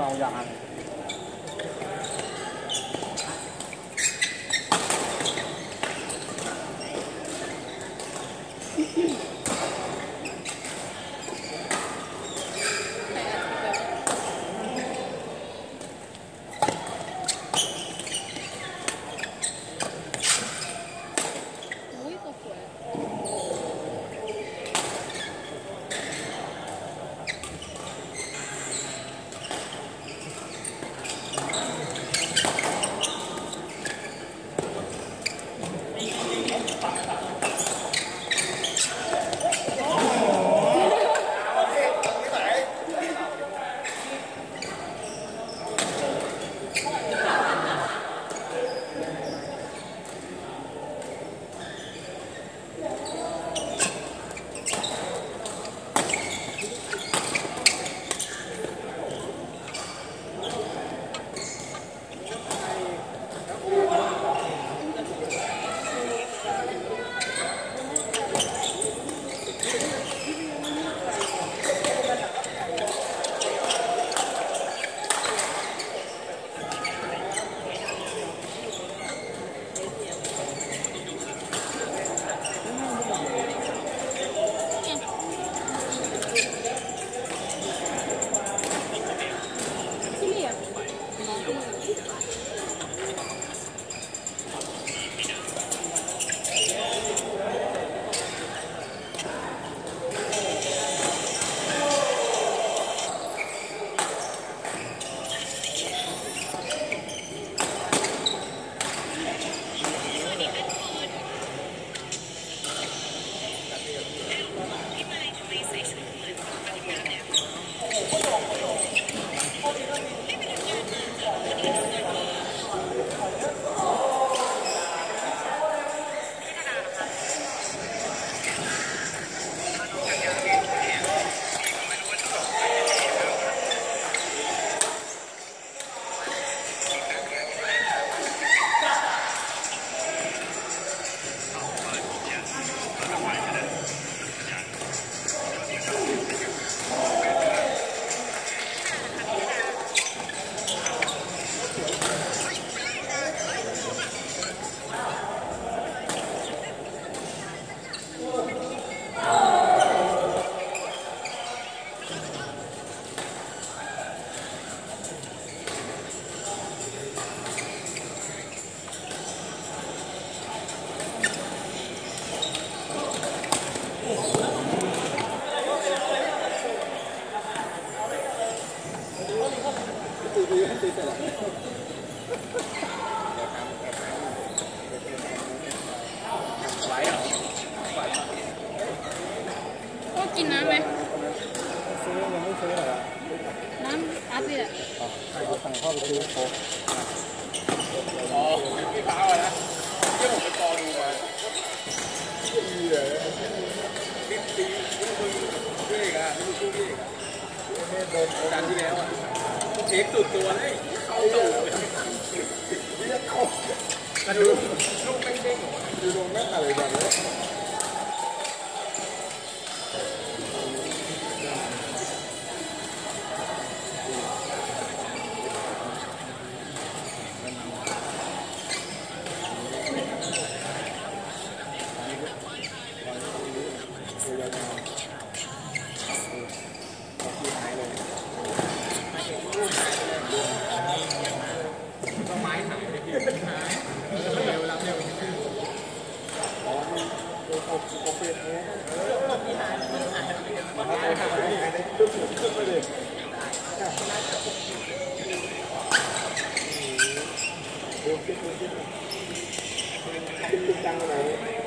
เรา biết ạ thằng hoa cái chú cô ờ cái pháo rồi đó chứ một cái con mà cái tí cái gì cả cái chú gì cả cái gì đéo à chế tụt tua đấy không đủ biết không ดูลูกเด้งๆดูดวงแม่อะไรแบบนี้ Thank you.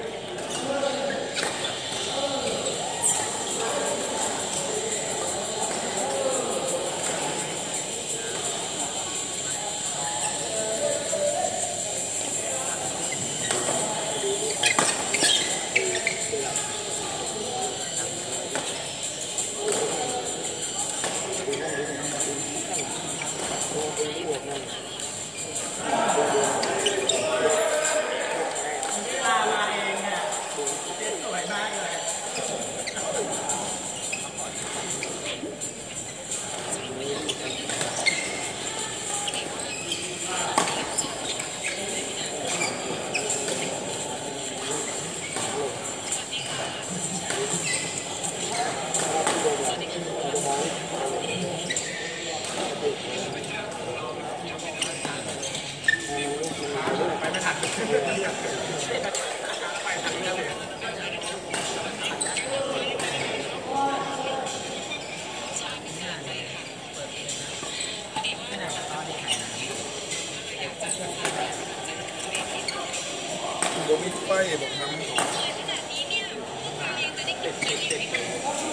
Gracias.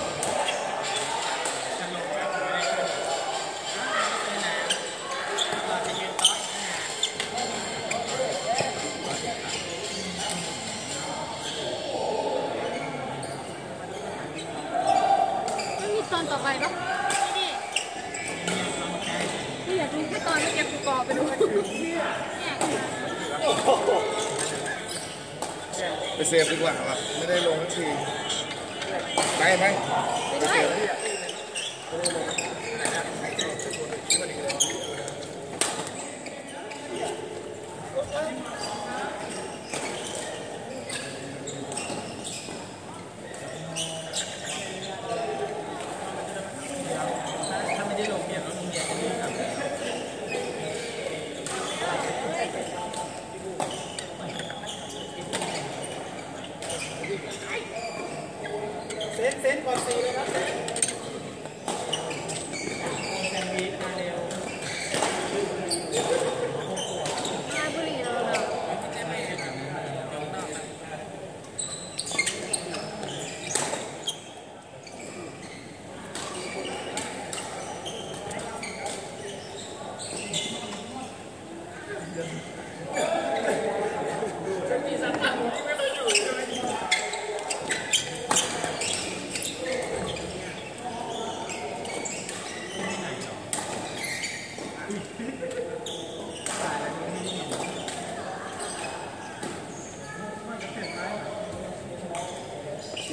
อนต่อไปปะนี่อยากดูขั้ตอนแล้วแกกูกรอไปดูเนี่ยไปเซฟดีกว่าครัไม่ได้ลงทั้งทีไปไหมไปเซฟ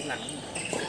那。